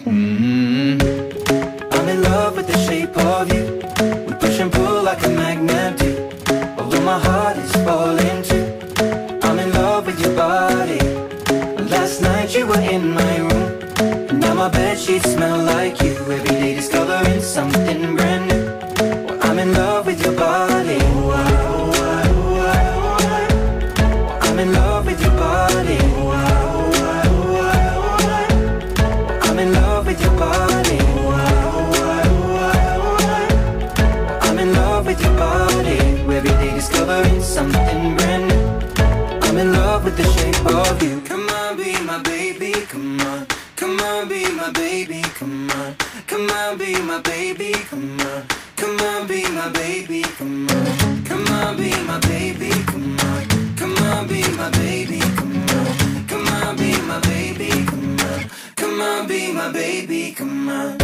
My. Mm-hmm. I'm in love with the shape of you. We push and pull like a magnet do. Although my heart is falling too. I'm in love with your body. Last night you were in my room. And now my bed sheets smell like you. Every day discovering something brand new. Something brand new. I'm in love with the shape of you. Come on, be my baby, come on. Come on, be my baby, come on. Come on, be my baby, come on. Come on, be my baby, come on. Come on, be my baby, come on. Come on, be my baby, come on. Come on, be my baby, come on. Come on, be my baby, come on.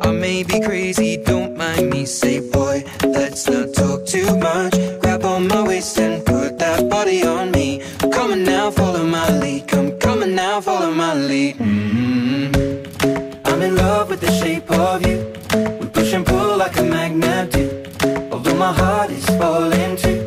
I may be crazy, don't mind me. Say, boy, let's not talk too much. Grab on my waist and put that body on me. Come on now, follow my lead. Come, on now, follow my lead. Mm-hmm. I'm in love with the shape of you. We push and pull like a magnet do. Although my heart is falling too.